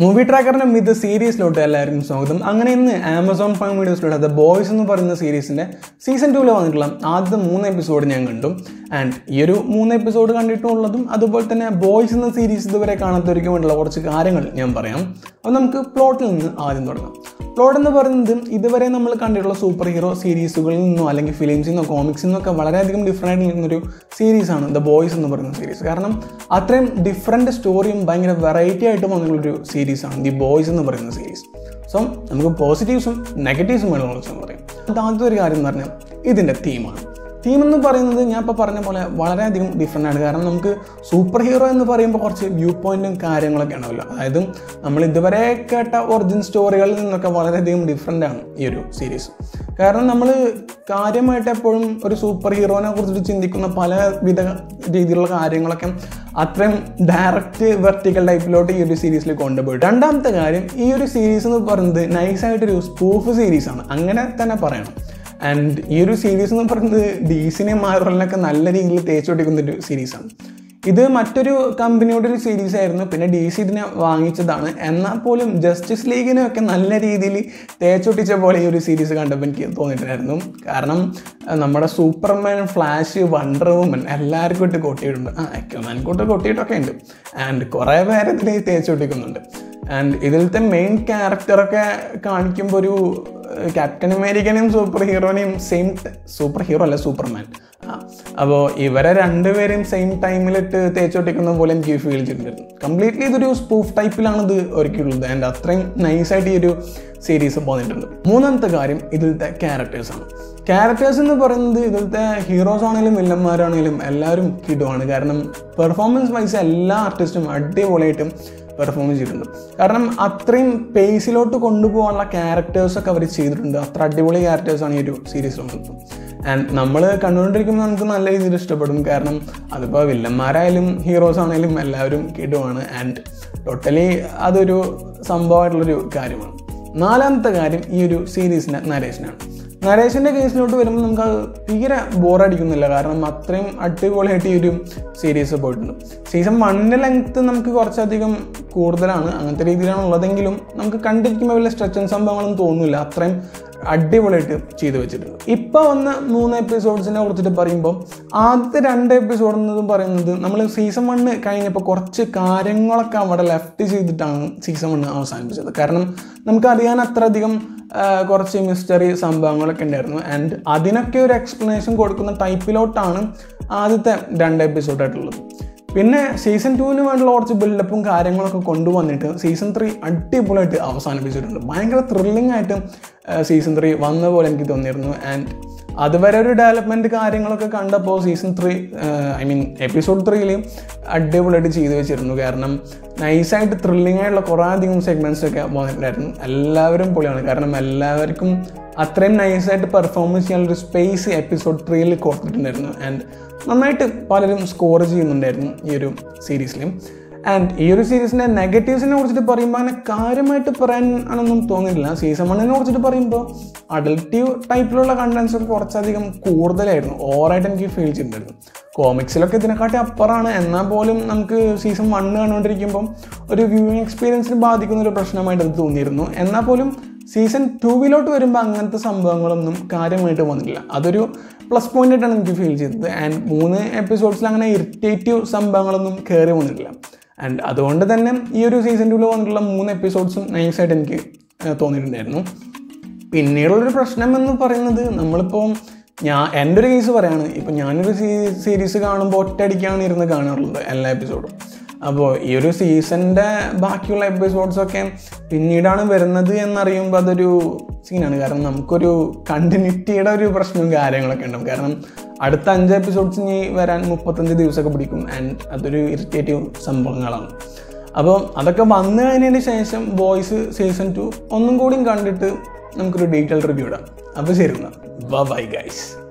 Movie ട്രാക്കറിന്റെ myth സീരീസിലോട്ട് എല്ലാവർക്കും സ്വാഗതം. അങ്ങനെ ഇന്ന് ആമസോൺ ഫൈം വീഡിയോസിലൂടെ ദ ബോയ്സ് എന്ന് പറയുന്ന സീരീസിന്റെ സീസൺ ടൂവിൽ വന്നിട്ടുള്ള ആദ്യത്തെ മൂന്ന് എപ്പിസോഡ് ഞാൻ കണ്ടു. ആൻഡ് ഈ ഒരു മൂന്ന് എപ്പിസോഡ് കണ്ടിട്ടുള്ളതും അതുപോലെ തന്നെ ബോയ്സ് എന്ന സീരീസ് ഇതുവരെ കാണാത്തവർക്ക് വേണ്ടിയുള്ള കുറച്ച് കാര്യങ്ങൾ ഞാൻ പറയാം. അപ്പോൾ നമുക്ക് പ്ലോട്ടിൽ നിന്ന് ആദ്യം തുടങ്ങാം. പ്ലോട്ട് എന്ന് പറയുന്നത് ഇതുവരെ നമ്മൾ കണ്ടിട്ടുള്ള സൂപ്പർ ഹീറോ സീരീസുകളിൽ നിന്നോ അല്ലെങ്കിൽ ഫിലിംസിൽ നിന്നോ കോമിക്സിൽ നിന്നൊക്കെ വളരെയധികം ഡിഫറെന്റ് ആയിട്ട് നിൽക്കുന്നൊരു സീരീസാണ് ദ ബോയ്സ് എന്ന് പറയുന്ന സീരീസ് കാരണം അത്രയും ഡിഫറെന്റ് സ്റ്റോറിയും ഭയങ്കര വെറൈറ്റി ആയിട്ട് വന്നിട്ടുള്ളൊരു സീരീസാണ് ദി ബോയ്സ് എന്ന് പറയുന്ന സീരീസ് സോ നമുക്ക് പോസിറ്റീവ്സും നെഗറ്റീവ്സും വേണമെന്ന് പറയാം. അതാദ്യത്തെ ഒരു കാര്യം എന്ന് പറഞ്ഞാൽ ഇതിന്റെ തീമാണ് തീം എന്ന് പറയുന്നത് ഞാൻ ഇപ്പോൾ പറഞ്ഞ പോലെ വളരെയധികം ഡിഫറെന്റ് ആണ്. കാരണം നമുക്ക് സൂപ്പർ ഹീറോ എന്ന് പറയുമ്പോൾ കുറച്ച് വ്യൂ പോയിന്റും കാര്യങ്ങളൊക്കെ ആണല്ലോ അതായത് നമ്മൾ ഇതുവരെ കേട്ട ഒറിജിൻ സ്റ്റോറികളിൽ നിന്നൊക്കെ വളരെയധികം ഡിഫറെന്റ് ആണ് ഈ ഒരു സീരീസ് കാരണം നമ്മൾ കാര്യമായിട്ട് എപ്പോഴും ഒരു സൂപ്പർ ഹീറോനെ കുറിച്ചിട്ട് ചിന്തിക്കുന്ന പലവിധ രീതിയിലുള്ള കാര്യങ്ങളൊക്കെ അത്രയും ഡയറക്റ്റ് വെർട്ടിക്കൽ ടൈപ്പിലോട്ട് ഈ ഒരു സീരീസിൽ കൊണ്ടുപോയി. രണ്ടാമത്തെ കാര്യം ഈ ഒരു സീരീസ് എന്ന് പറയുന്നത് നൈസായിട്ടൊരു സ്പൂഫ് സീരീസാണ് അങ്ങനെ തന്നെ പറയണം. ആൻഡ് ഈ ഒരു സീരീസ് എന്ന് പറയുന്നത് ഡി സിനെ മാർവലിനൊക്കെ നല്ല രീതിയിൽ തേച്ചൊട്ടിക്കുന്ന ഒരു സീരീസാണ് ഇത് മറ്റൊരു കമ്പനിയുടെ ഒരു സീരീസ് ആയിരുന്നു. പിന്നെ ഡി സി ഇതിനെ വാങ്ങിച്ചതാണ്. എന്നാൽ പോലും ജസ്റ്റിസ് ലീഗിനെയൊക്കെ നല്ല രീതിയിൽ തേച്ചൊട്ടിച്ച പോലെ ഈ ഒരു സീരീസ് കണ്ടപ്പോൾ എനിക്ക് തോന്നിയിട്ടുണ്ടായിരുന്നു. കാരണം നമ്മുടെ സൂപ്പർമാൻ ഫ്ലാഷ് വണ്ടർ വുമൻ എല്ലാവർക്കും ഇട്ട് കൊട്ടിയിട്ടുണ്ട്. ആ അക്യൂമാൻ കൂട്ട് കൊട്ടിയിട്ടൊക്കെ ഉണ്ട്. ആൻഡ് കുറേ പേരെ ഇതിൽ തേച്ചൊട്ടിക്കുന്നുണ്ട് ആൻഡ് ഇതിലത്തെ മെയിൻ ക്യാരക്ടറൊക്കെ കാണിക്കുമ്പോൾ ഒരു ക്യാപ്റ്റൻ അമേരിക്കനെയും സൂപ്പർ ഹീറോനെയും സെയിം സൂപ്പർ ഹീറോ അല്ല സൂപ്പർമാൻ അപ്പോൾ ഇവരെ രണ്ടുപേരെയും സെയിം ടൈമിലിട്ട് തേച്ചൊട്ടിക്കുന്ന പോലെ എനിക്ക് ഫീൽ ചെയ്തിട്ടുണ്ടായിരുന്നു കംപ്ലീറ്റ്ലി ഇതൊരു സ്പൂഫ് ടൈപ്പിലാണ് ഇത് ഒരുക്കിയിട്ടുള്ളത്. ആൻഡ് അത്രയും നൈസായിട്ട് ഈ ഒരു സീരീസ് പോന്നിട്ടുണ്ട് മൂന്നാമത്തെ കാര്യം ഇതിലത്തെ ക്യാരക്ടേഴ്സാണ് ക്യാരക്ടേഴ്സ് എന്ന് പറയുന്നത് ഇതിലത്തെ ഹീറോസ് ആണെങ്കിലും വില്ലന്മാരാണെങ്കിലും എല്ലാവരും കിടുവാണ്. കാരണം പെർഫോമൻസ് വൈസ് എല്ലാ ആർട്ടിസ്റ്റും അടിപൊളിയായിട്ടും പെർഫോം ചെയ്തിട്ടുണ്ട്. കാരണം അത്രയും പേസിലോട്ട് കൊണ്ടുപോകാനുള്ള ക്യാരക്ടേഴ്സൊക്കെ അവർ ചെയ്തിട്ടുണ്ട്. അത്ര അടിപൊളി ക്യാരക്ടേഴ്സാണ് ഈ ഒരു സീരീസിലുള്ളത് ആൻഡ് നമ്മൾ കണ്ടുകൊണ്ടിരിക്കുമ്പോൾ നമുക്ക് നല്ല രീതിയിൽ ഇഷ്ടപ്പെടും. കാരണം അതിപ്പോൾ വില്ലന്മാരായാലും ഹീറോസ് ആണെങ്കിലും എല്ലാവരും കിടുവാണ്. ആൻഡ് ടോട്ടലി അതൊരു സംഭവമായിട്ടുള്ളൊരു കാര്യമാണ്. നാലാമത്തെ കാര്യം ഈ ഒരു സീരീസിന്റെ നരേഷനാണ് നരേഷിന്റെ കേസിലോട്ട് വരുമ്പോൾ നമുക്ക് അത് തീരെ ബോറടിക്കുന്നില്ല കാരണം അത്രയും അടിപൊളിയായിട്ട് ഈ ഒരു സീരീസ് പോയിട്ടുണ്ട്. സീസൺ വണ്ണിന്റെ ലെങ്ത്ത് നമുക്ക് കുറച്ചധികം കൂടുതലാണ്. അങ്ങനത്തെ രീതിയിലാണ് ഉള്ളതെങ്കിലും നമുക്ക് കണ്ടിരിക്കുമ്പോൾ വലിയ സ്ട്രെച്ചും സംഭവങ്ങളൊന്നും തോന്നുന്നില്ല. അത്രയും അടിപൊളിയായിട്ട് ചെയ്തു വെച്ചിട്ടുണ്ട്. ഇപ്പോൾ വന്ന മൂന്ന് എപ്പിസോഡ്സിനെ കുറിച്ചിട്ട് പറയുമ്പോൾ ആദ്യത്തെ രണ്ട് എപ്പിസോഡ് എന്നതും പറയുന്നത് നമ്മൾ സീസൺ വണ്ണ് കഴിഞ്ഞപ്പോൾ കുറച്ച് കാര്യങ്ങളൊക്കെ അവിടെ ലെഫ്റ്റ് ചെയ്തിട്ടാണ് സീസൺ വണ്ണ് അവസാനിപ്പിച്ചത്. കാരണം നമുക്കറിയാൻ അത്രയധികം കുറച്ച് മിസ്റ്ററി സംഭവങ്ങളൊക്കെ ഉണ്ടായിരുന്നു. ആൻഡ് അതിനൊക്കെ ഒരു എക്സ്പ്ലനേഷൻ കൊടുക്കുന്ന ടൈപ്പിലോട്ടാണ് ആദ്യത്തെ രണ്ട് എപ്പിസോഡായിട്ടുള്ളത് പിന്നെ സീസൺ ടുവിന് വേണ്ടിയുള്ള കുറച്ച് ബിൽഡപ്പും കാര്യങ്ങളൊക്കെ കൊണ്ടുവന്നിട്ട് സീസൺ ത്രീ അടിപൊളിയായിട്ട് അവസാനിപ്പിച്ചിട്ടുണ്ട്. ഭയങ്കര ത്രില്ലിംഗ് ആയിട്ട് സീസൺ ത്രീ വന്ന പോലെ എനിക്ക് തോന്നിയിരുന്നു. ആൻഡ് അതുവരെ ഒരു ഡെവലപ്മെന്റ് കാര്യങ്ങളൊക്കെ കണ്ടപ്പോൾ season three I mean episode ത്രീയിൽ അടിപൊളിയായിട്ട് ചെയ്തു വെച്ചിരുന്നു. കാരണം നൈസായിട്ട് ത്രില്ലിംഗ് ആയിട്ടുള്ള കുറേ അധികം സെഗ്മെന്റ്സൊക്കെ വന്നിട്ടുണ്ടായിരുന്നു. എല്ലാവരും പൊളിയാണ്. കാരണം എല്ലാവർക്കും അത്രയും നൈസായിട്ട് പെർഫോമൻസ് ചെയ്യാനുള്ളൊരു സ്പേസ് എപ്പിസോഡ് ത്രീയിൽ കൊടുത്തിട്ടുണ്ടായിരുന്നു. ആൻഡ് നന്നായിട്ട് പലരും സ്കോർ ചെയ്യുന്നുണ്ടായിരുന്നു ഈ ഒരു സീരീസിലും ആൻഡ് ഈ ഒരു സീരീസിന്റെ നെഗറ്റീവ്സിനെ കുറിച്ചിട്ട് പറയുമ്പോൾ അങ്ങനെ കാര്യമായിട്ട് പറയാൻ ആണെന്നും തോന്നിയില്ല സീസൺ വണ്ണിനെ കുറിച്ചിട്ട് പറയുമ്പോൾ അഡൽറ്റീവ് ടൈപ്പിലുള്ള കണ്ടൻസ് ഒക്കെ കുറച്ചധികം കൂടുതലായിരുന്നു. ഓവറായിട്ട് എനിക്ക് ഫീൽ ചെയ്തിട്ടുണ്ടായിരുന്നു. കോമിക്സിലൊക്കെ ഇതിനെക്കാട്ടി അപ്പുറമാണ്. എന്നാൽ പോലും നമുക്ക് സീസൺ വണ്ണ് കണ്ടുകൊണ്ടിരിക്കുമ്പം ഒരു വ്യൂവിങ് എക്സ്പീരിയൻസിന് ബാധിക്കുന്ന ഒരു പ്രശ്നമായിട്ട് അത് തോന്നിയിരുന്നു. എന്നാൽ പോലും സീസൺ ടൂവിലോട്ട് വരുമ്പോൾ അങ്ങനത്തെ സംഭവങ്ങളൊന്നും കാര്യമായിട്ട് വന്നില്ല അതൊരു പ്ലസ് പോയിന്റ് ആയിട്ടാണ് എനിക്ക് ഫീൽ ചെയ്തത്. ആൻഡ് മൂന്ന് എപ്പിസോഡ്സിൽ അങ്ങനെ ഇറിറ്റേറ്റീവ് സംഭവങ്ങളൊന്നും കയറി വന്നിട്ടില്ല. ആൻഡ് അതുകൊണ്ട് തന്നെ ഈ ഒരു സീസൺ ടൂവിൽ വന്നിട്ടുള്ള മൂന്ന് എപ്പിസോഡ്സും നൈസായിട്ട് എനിക്ക് തോന്നിയിട്ടുണ്ടായിരുന്നു. പിന്നീടുള്ളൊരു പ്രശ്നം എന്ന് പറയുന്നത് നമ്മളിപ്പോൾ ഞാൻ എന്റെ ഒരു കേസ് പറയാണ്. ഇപ്പം ഞാനൊരു സീരീസ് കാണുമ്പോൾ ഒറ്റയടിക്കാണ് ഇരുന്ന് കാണാറുള്ളത് എല്ലാ എപ്പിസോഡും അപ്പോൾ ഈ ഒരു സീസണിന്റെ ബാക്കിയുള്ള എപ്പിസോഡ്സൊക്കെ പിന്നീടാണ് വരുന്നത് എന്നറിയുമ്പോൾ അതൊരു സീനാണ് കാരണം നമുക്കൊരു കണ്ടിന്യൂറ്റിയുടെ ഒരു പ്രശ്നവും കാര്യങ്ങളൊക്കെ ഉണ്ടാവും. കാരണം അടുത്ത അഞ്ച് എപ്പിസോഡ്സ് ഇനി വരാൻ മുപ്പത്തഞ്ച് ദിവസമൊക്കെ പിടിക്കും. ആൻഡ് അതൊരു ഇറിറ്റേറ്റീവ് സംഭവങ്ങളാണ്. അപ്പോൾ അതൊക്കെ വന്നു കഴിഞ്ഞതിന് ശേഷം ബോയ്സ് സീസൺ ടു ഒന്നും കൂടിയും കണ്ടിട്ട് നമുക്കൊരു ഡീറ്റെയിൽ റിവ്യൂ ഇടാം. അപ്പോൾ ശരി എന്നാൽ ബൈ ഗൈസ്